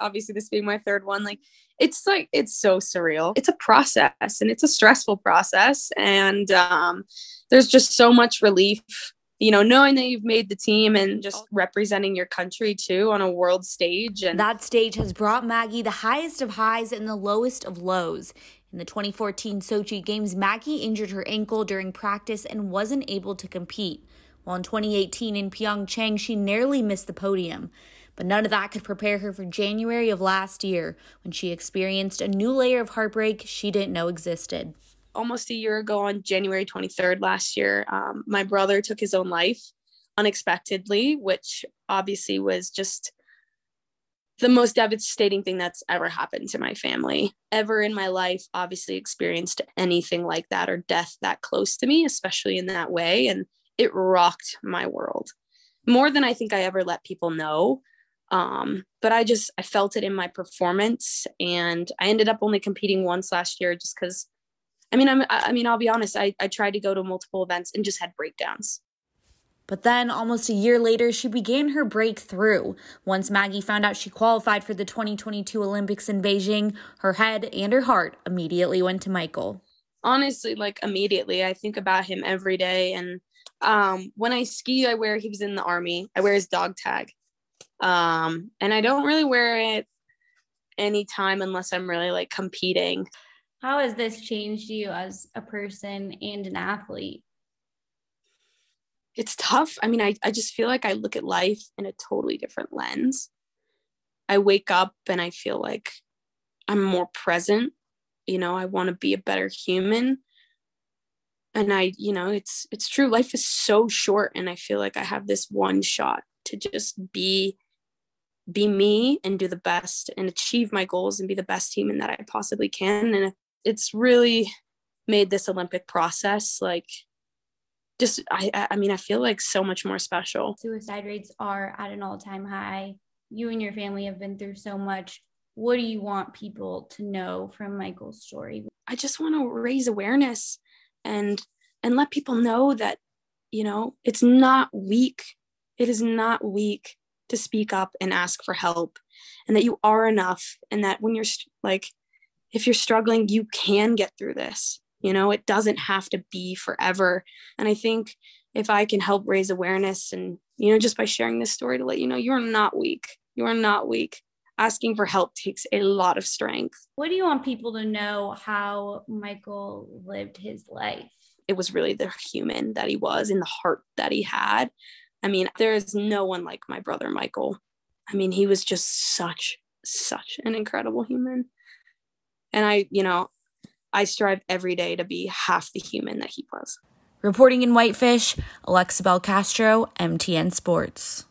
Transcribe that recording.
obviously this being my third one, like it's like it's so surreal. It's a process and it's a stressful process. And um, there's just so much relief, you know, knowing that you've made the team and just representing your country too on a world stage. And that stage has brought Maggie the highest of highs and the lowest of lows. In the 2014 Sochi Games, Maggie injured her ankle during practice and wasn't able to compete. While in 2018 in Pyeongchang, she nearly missed the podium. But none of that could prepare her for January of last year when she experienced a new layer of heartbreak she didn't know existed. Almost a year ago, on January 23rd last year, um, my brother took his own life unexpectedly, which obviously was just the most devastating thing that's ever happened to my family. Ever in my life, obviously experienced anything like that or death that close to me, especially in that way. And it rocked my world more than I think I ever let people know. Um, but I just I felt it in my performance, and I ended up only competing once last year just because. I mean, I'm, I mean, I'll be honest. I, I tried to go to multiple events and just had breakdowns. But then, almost a year later, she began her breakthrough. Once Maggie found out she qualified for the 2022 Olympics in Beijing, her head and her heart immediately went to Michael. Honestly, like immediately, I think about him every day. And um, when I ski, I wear, he was in the army, I wear his dog tag. Um, and I don't really wear it anytime unless I'm really like competing. How has this changed you as a person and an athlete? It's tough. I mean, I, I just feel like I look at life in a totally different lens. I wake up and I feel like I'm more present. You know, I want to be a better human. And I, you know, it's it's true. Life is so short and I feel like I have this one shot to just be be me and do the best and achieve my goals and be the best human that I possibly can. And it's really made this Olympic process like just I I mean I feel like so much more special. Suicide rates are at an all-time high. You and your family have been through so much. What do you want people to know from Michael's story? I just want to raise awareness and and let people know that you know it's not weak. It is not weak to speak up and ask for help and that you are enough and that when you're like if you're struggling you can get through this. You know it doesn't have to be forever. And i think if i can help raise awareness and you know just by sharing this story to let you know you're not weak. You are not weak. Asking for help takes a lot of strength. What do you want people to know how michael lived his life? It was really the human that he was and the heart that he had I mean, there is no one like my brother Michael. I mean, he was just such, such an incredible human. And I, you know, I strive every day to be half the human that he was. Reporting in Whitefish, Alexa Belcastro, MTN Sports.